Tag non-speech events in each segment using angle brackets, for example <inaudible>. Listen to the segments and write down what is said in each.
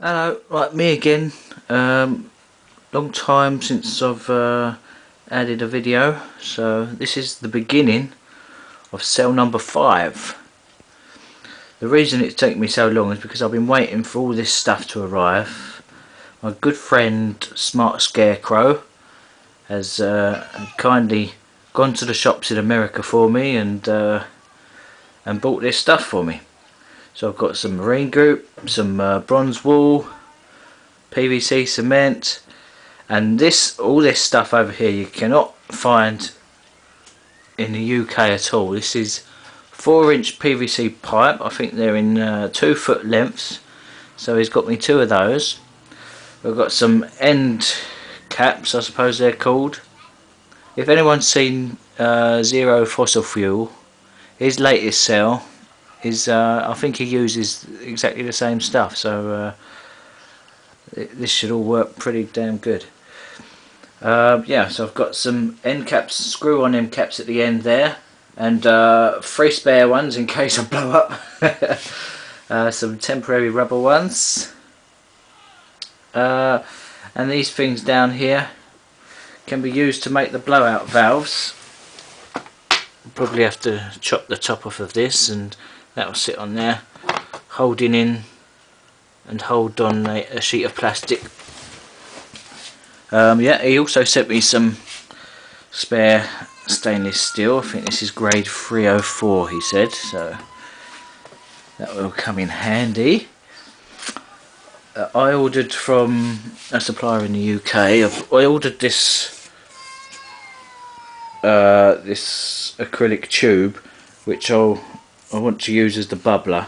Hello, right, me again. Um, long time since I've uh, added a video, so this is the beginning of cell number 5. The reason it's taken me so long is because I've been waiting for all this stuff to arrive. My good friend Smart Scarecrow has uh, kindly gone to the shops in America for me and uh, and bought this stuff for me. So I've got some Marine Goop, some uh, bronze wool, PVC cement, and this all this stuff over here you cannot find in the UK at all. This is 4 inch PVC pipe, I think they're in uh, 2 foot lengths, so he's got me two of those. We've got some end caps, I suppose they're called. If anyone's seen uh, Zero Fossil Fuel, his latest cell is uh, I think he uses exactly the same stuff so uh, this should all work pretty damn good. Uh, yeah so I've got some end caps screw on end caps at the end there and uh, three spare ones in <laughs> case I blow up. <laughs> Uh, some temporary rubber ones. Uh, and these things down here can be used to make the blowout valves. Probably have to chop the top off of this and that will sit on there. Holding in and hold on a, a sheet of plastic. Um, yeah he also sent me some spare stainless steel. I think this is grade 304 he said so that will come in handy. Uh, I ordered from a supplier in the UK I've, I ordered this uh, this acrylic tube which I'll I want to use as the bubbler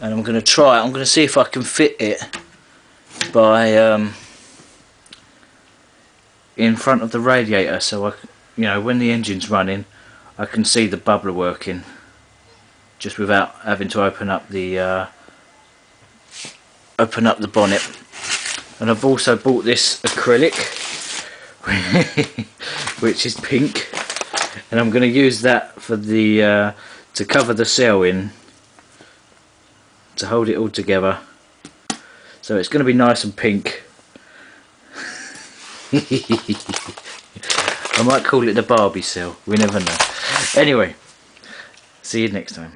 and I'm going to try it. I'm going to see if I can fit it by um, in front of the radiator so I you know when the engine's running I can see the bubbler working just without having to open up the uh, open up the bonnet and I've also bought this acrylic <laughs> which is pink and I'm going to use that for the uh, to cover the cell in to hold it all together. So it's going to be nice and pink. <laughs> I might call it the Barbie cell. We never know. Anyway see you next time